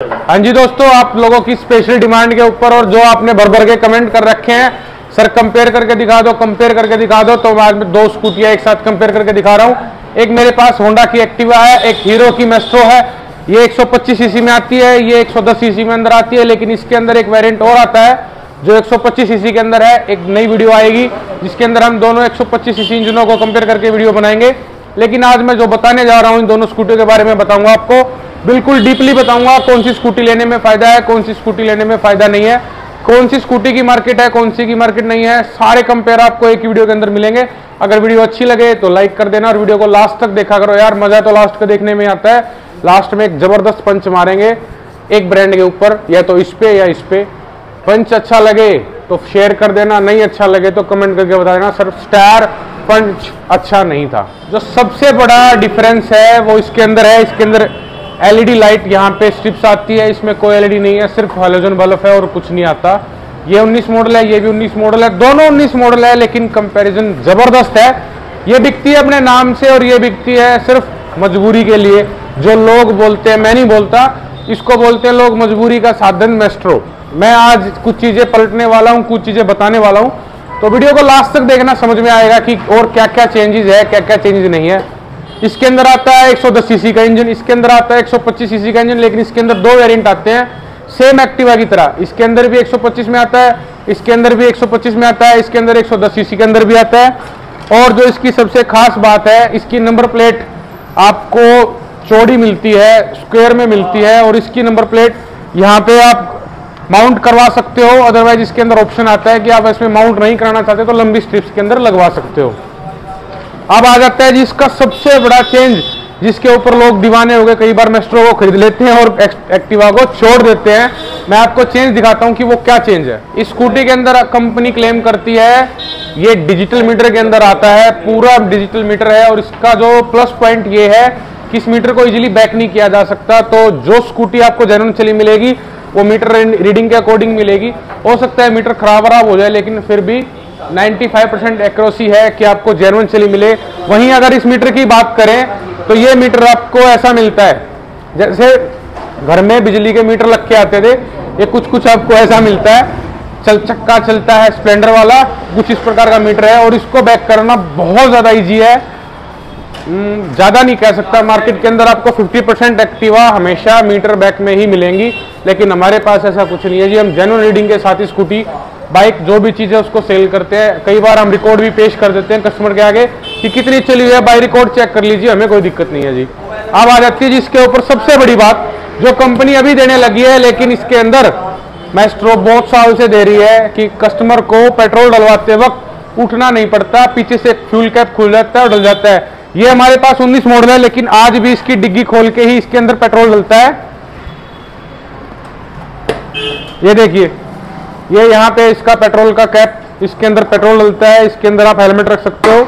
हाँ जी दोस्तों, आप लोगों की स्पेशल डिमांड के ऊपर और जो आपने भर भर के कमेंट कर रखे हैं सर कंपेयर करके दिखा दो कंपेयर करके दिखा दो तो आज मैं दो स्कूटियाँ एक साथ कंपेयर करके दिखा रहा हूँ। एक मेरे पास होंडा की एक्टिवा है, एक हीरो की मेस्ट्रो है। ये 125 सीसी में आती है, ये 110 सीसी में अंदर आती है, लेकिन इसके अंदर एक वेरियंट और आता है, जो 125 सीसी के अंदर है। एक नई वीडियो आएगी, जिसके अंदर हम दोनों 125 सीसी इंजनों को कंपेयर करके वीडियो बनाएँगे। लेकिन आज मैं जो बताने जा रहा हूँ, इन दोनों स्कूटियों के बारे में बताऊँगा आपको। बिल्कुल डीपली बताऊँगा कौन सी स्कूटी लेने में फ़ायदा है, कौन सी स्कूटी लेने में फ़ायदा नहीं है। कौन सी स्कूटी की मार्केट है, कौन सी की मार्केट नहीं है, सारे कंपेयर आपको एक वीडियो के अंदर मिलेंगे। अगर वीडियो अच्छी लगे तो लाइक कर देना और वीडियो को लास्ट तक देखा करो यार, मज़ा तो लास्ट का देखने में आता है। लास्ट में एक ज़बरदस्त पंच मारेंगे, एक ब्रांड के ऊपर, या तो इस पे या इस पे। पंच अच्छा लगे तो शेयर कर देना, नहीं अच्छा लगे तो कमेंट करके बता देना। सर स्टार पंच अच्छा नहीं था। जो सबसे बड़ा डिफरेंस है वो इसके अंदर है, इसके अंदर एलईडी लाइट यहाँ पे स्ट्रिप्स आती है, इसमें कोई एलईडी नहीं है, सिर्फ़ हेलोजन बल्ब है और कुछ नहीं आता। ये 19 मॉडल है, ये भी 19 मॉडल है, दोनों 19 मॉडल है, लेकिन कंपैरिजन ज़बरदस्त है। ये बिकती है अपने नाम से और ये बिकती है सिर्फ़ मजबूरी के लिए। जो लोग बोलते हैं, मैं नहीं बोलता, इसको बोलते हैं लोग मजबूरी का साधन मेस्ट्रो मैं आज कुछ चीज़ें पलटने वाला हूँ, कुछ चीज़ें बताने वाला हूँ। तो वीडियो को लास्ट तक देखना, समझ में आएगा कि और क्या क्या चेंजेस है क्या क्या चेंजेस नहीं है। इसके अंदर आता है 110 सीसी का इंजन इसके अंदर आता है 125 सीसी का इंजन लेकिन इसके अंदर दो वेरिएंट आते हैं सेम एक्टिवा की तरह। इसके अंदर भी 125 में आता है, इसके अंदर भी 125 में आता है, इसके अंदर 110 सीसी के अंदर भी आता है। और जो इसकी सबसे खास बात है, इसकी नंबर प्लेट आपको चौड़ी मिलती है स्क्वायर में मिलती है, और इसकी नंबर प्लेट यहाँ पे आप माउंट करवा सकते हो। अदरवाइज़ इसके अंदर ऑप्शन आता है कि आप इसमें माउंट नहीं कराना चाहते तो लंबी स्ट्रिप्स के अंदर लगवा सकते हो। अब आ जाता है जी, इसका सबसे बड़ा चेंज जिसके ऊपर लोग दीवाने हो गए, कई बार मेस्ट्रो को खरीद लेते हैं और एक्टिवा को छोड़ देते हैं। मैं आपको चेंज दिखाता हूँ कि वो क्या चेंज है। इस स्कूटी के अंदर कंपनी क्लेम करती है, ये डिजिटल मीटर के अंदर आता है, पूरा डिजिटल मीटर है और इसका जो प्लस पॉइंट ये है कि इस मीटर को इजीली बैक नहीं किया जा सकता। तो जो स्कूटी आपको जेनुअन चली मिलेगी, वो मीटर रीडिंग के अकॉर्डिंग मिलेगी। हो सकता है मीटर खराब खराब हो जाए, लेकिन फिर भी 95 परसेंट एक्यूरेसी है कि आपको जेनुअन चली मिले। वहीं अगर इस मीटर की बात करें तो ये मीटर आपको ऐसा मिलता है। जैसे घर में बिजली के मीटर लग के आते थे ये कुछ कुछ आपको ऐसा मिलता है। चल चक्का चलता है स्प्लेंडर वाला कुछ इस प्रकार का मीटर है और इसको बैक करना बहुत ज़्यादा ईजी है। हम्म, ज़्यादा नहीं कह सकता मार्केट के अंदर आपको 50 परसेंट एक्टिवा हमेशा मीटर बैक में ही मिलेंगी। लेकिन हमारे पास ऐसा कुछ नहीं है। जी हम जेनुअन रीडिंग के साथ ही स्कूटी बाइक जो भी चीज़ है उसको सेल करते हैं, कई बार हम रिकॉर्ड भी पेश कर देते हैं कस्टमर के आगे कि कितनी चली हुई है बाई रिकॉर्ड चेक कर लीजिए, हमें कोई दिक्कत नहीं है जी। अब आ जाती है जी इसके ऊपर सबसे बड़ी बात, जो कंपनी अभी देने लगी है, लेकिन इसके अंदर मैस्ट्रो बहुत साल से दे रही है कि कस्टमर को पेट्रोल डलवाते वक्त उठना नहीं पड़ता, पीछे से फ्यूल कैप खुल जाता है और डल जाता है। ये हमारे पास 19 मॉडल है, लेकिन आज भी इसकी डिग्गी खोल के ही इसके अंदर पेट्रोल डलता है। ये देखिए ये यहाँ पे इसका पेट्रोल का कैप, इसके अंदर पेट्रोल डलता है, इसके अंदर आप हेलमेट रख सकते हो।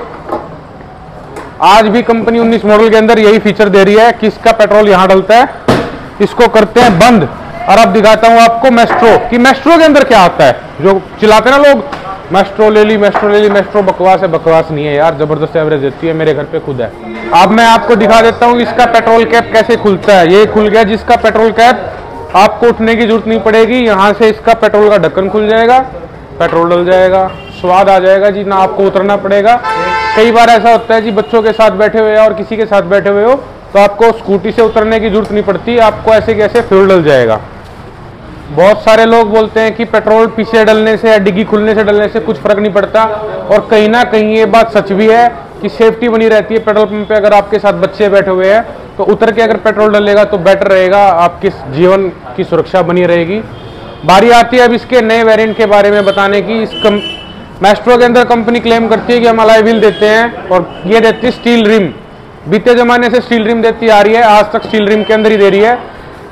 आज भी कंपनी 19 मॉडल के अंदर यही फीचर दे रही है कि इसका पेट्रोल यहाँ डलता है। इसको करते हैं बंद। और अब दिखाता हूँ आपको मेस्ट्रो कि मेस्ट्रो के अंदर क्या आता है। जो चिल्लाते ना लोग मेस्ट्रो ले ली मेस्ट्रो ले ली मेस्ट्रो बकवास है, बकवास नहीं है यार, ज़बरदस्त एवरेज देती है, मेरे घर पे खुद है। अब मैं आपको दिखा देता हूँ इसका पेट्रोल कैप कैसे खुलता है। ये खुल गया जिसका पेट्रोल कैप आपको उठने की ज़रूरत नहीं पड़ेगी, यहाँ से इसका पेट्रोल का ढक्कन खुल जाएगा, पेट्रोल डल जाएगा, स्वाद आ जाएगा जी, ना आपको उतरना पड़ेगा। कई बार ऐसा होता है जी, बच्चों के साथ बैठे हुए और किसी के साथ बैठे हुए हो तो आपको स्कूटी से उतरने की ज़रूरत नहीं पड़ती, आपको ऐसे कैसे फ्यूल डल जाएगा। बहुत सारे लोग बोलते हैं कि पेट्रोल पीछे डलने से या डिग्गी खुलने से डलने से कुछ फ़र्क नहीं पड़ता, और कहीं ना कहीं ये बात सच भी है कि सेफ्टी बनी रहती है पेट्रोल पंप पे अगर आपके साथ बच्चे बैठे हुए हैं तो उतर के अगर पेट्रोल डलेगा तो बेटर रहेगा, आपके जीवन की सुरक्षा बनी रहेगी। बारी आती है अब इसके नए वेरिएंट के बारे में बताने की। इस कम मैस्ट्रो के अंदर कंपनी क्लेम करती है कि हम अलाई व्हील देते हैं और ये देती है स्टील रिम बीते ज़माने से स्टील रिम देती आ रही है, आज तक स्टील रिम के अंदर ही दे रही है।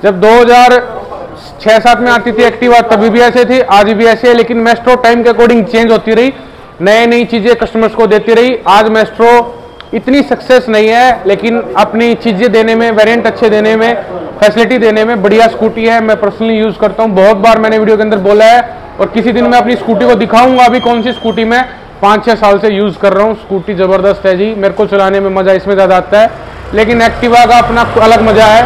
जब 2006 सात में आती थी एक्टिवा तभी भी ऐसे थी, आज भी ऐसे है, लेकिन मेस्ट्रो टाइम के अकॉर्डिंग चेंज होती रही। नई नई चीज़ें कस्टमर्स को देती रही। आज मेस्ट्रो इतनी सक्सेस नहीं है, लेकिन अपनी चीज़ें देने में वेरिएंट अच्छे देने में फैसिलिटी देने में बढ़िया स्कूटी है, मैं पर्सनली यूज़ करता हूँ। बहुत बार मैंने वीडियो के अंदर बोला है, और किसी दिन मैं अपनी स्कूटी को दिखाऊँगा अभी कौन सी स्कूटी में। पाँच छः साल से यूज़ कर रहा हूँ स्कूटी ज़बरदस्त है जी, मेरे को चलाने में मज़ा इसमें ज़्यादा आता है। लेकिन एक्टिवा का अपना अलग मज़ा है।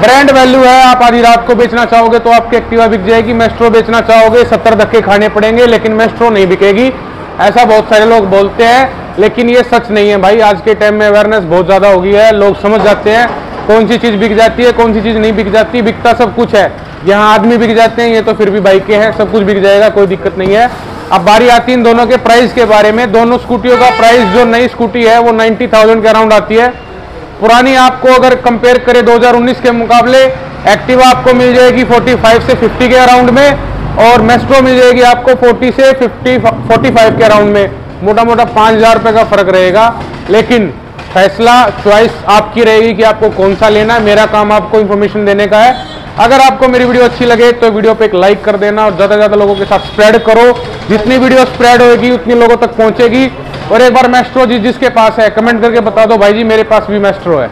ब्रांड वैल्यू है, आप आधी रात को बेचना चाहोगे तो आपकी एक्टिवा बिक जाएगी मेस्ट्रो बेचना चाहोगे, सत्तर धक्के खाने पड़ेंगे, लेकिन मेस्ट्रो नहीं बिकेगी। ऐसा बहुत सारे लोग बोलते हैं लेकिन ये सच नहीं है भाई, आज के टाइम में अवेयरनेस बहुत ज़्यादा हो गई है, लोग समझ जाते हैं कौन सी चीज़ बिक जाती है, कौन सी चीज़ नहीं बिक जाती, बिकता सब कुछ है। यहाँ आदमी बिक जाते हैं, ये तो फिर भी बाइकें हैं, सब कुछ बिक जाएगा, कोई दिक्कत नहीं है। अब बारी आती है इन दोनों के प्राइस के बारे में। दोनों स्कूटियों का प्राइस जो नई स्कूटी है, वो नाइन्टी थाउज़ेंड के अराउंड आती है। पुरानी आपको अगर कंपेयर करें 2019 के मुकाबले एक्टिवा आपको मिल जाएगी 45 से 50 के अराउंड में और मेस्ट्रो मिल जाएगी आपको 40 से 50 45 के अराउंड में। मोटा मोटा पाँच हज़ार रुपये का फ़र्क रहेगा। लेकिन फैसला चॉइस आपकी रहेगी कि आपको कौन सा लेना है। मेरा काम आपको इन्फॉर्मेशन देने का है। अगर आपको मेरी वीडियो अच्छी लगे तो वीडियो पे एक लाइक कर देना और ज़्यादा से ज़्यादा लोगों के साथ स्प्रेड करो। जितनी वीडियो स्प्रेड होगी, उतनी लोगों तक पहुंचेगी। और एक बार मेस्ट्रो जी जिसके पास है कमेंट करके बता दो, भाई जी, मेरे पास भी मेस्ट्रो है।